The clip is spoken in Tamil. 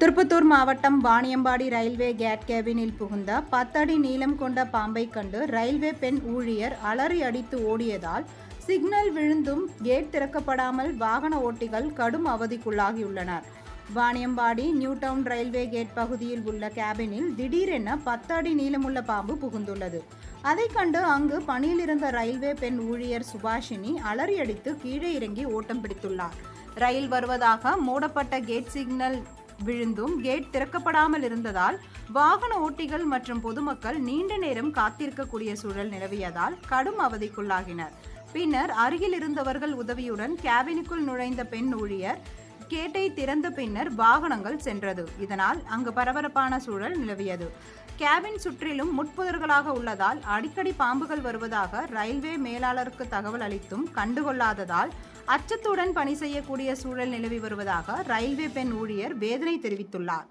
திருப்பத்தூர் மாவட்டம் வாணியம்பாடி ரயில்வே கேட் கேபினில் புகுந்த பத்தடி நீளம் கொண்ட பாம்பை கண்டு ரயில்வே பெண் ஊழியர் அலறி அடித்து ஓடியதால் சிக்னல் விழுந்தும் கேட் திறக்கப்படாமல் வாகன ஓட்டிகள் கடும் அவதிக்குள்ளாகியுள்ளனர். Vaniyambadi new town railway gate பகுதியில் உள்ள கேபினில் திடீரென பத்து அடி நீளமுள்ள பாம்பு புகுந்துள்ளது. அதைக் கண்டு அங்கு பணியில் இருந்த ரயில்வே பெண் ஊழியர் சுபாஷினி அலறி அடித்து கீழே இறங்கி ஓட்டம் பிடித்துள்ளார். ரயில் வருவதாக மூடப்பட்ட கேட் சிக்னல் விழுந்தும் கேட் திறக்கப்படாமல் இருந்ததால் வாகன ஓட்டிகள் மற்றும் பொதுமக்கள் நீண்ட நேரம் காத்திருக்கக்கூடிய சூழல் நிலவியதால் கடும் அவதிக்குள்ளாகினர். பின்னர் அருகில் இருந்தவர்கள் உதவியுடன் கேபினுக்குள் நுழைந்த பெண் ஊழியர் கேட்டை திறந்த பின்னர் வாகனங்கள் சென்றது. இதனால் அங்கு பரபரப்பான சூழல் நிலவியது. கேபின் சுற்றிலும் முட்புதர்களாக உள்ளதால் அடிக்கடி பாம்புகள் வருவதாக ரயில்வே மேலாளருக்கு தகவல் அளித்தும் கண்டுகொள்ளாததால் அச்சத்துடன் பணி செய்யக்கூடிய சூழல் நிலவி வருவதாக ரயில்வே பெண் ஊழியர் வேதனை தெரிவித்துள்ளார்.